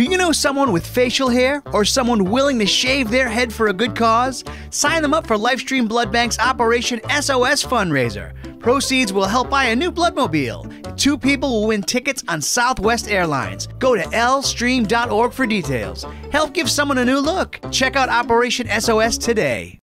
Do you know someone with facial hair or someone willing to shave their head for a good cause? Sign them up for Lifestream Blood Bank's Operation SOS fundraiser. Proceeds will help buy a new Bloodmobile. Two people will win tickets on Southwest Airlines. Go to lstream.org for details. Help give someone a new look. Check out Operation SOS today.